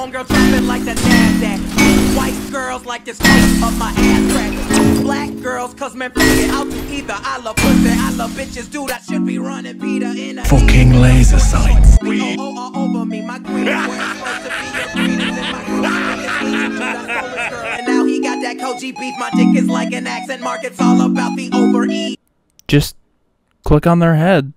homegirls jumping like the NASDAQ. White girls like this face of my ass crack. Black girls, cause man, fuck it, I'll do either. I love pussy, I love bitches, dude, I should be running Peter in a... Fucking laser sights. We... over me, my queen is where I'm supposed to be. Your queen is in my and now he got that Koji beef. My dick is like an accent mark. It's all about the overeat. Just click on their head.